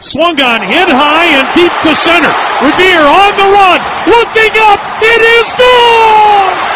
Swung on, hit high and deep to center. Revere on the run, looking up, it is gone!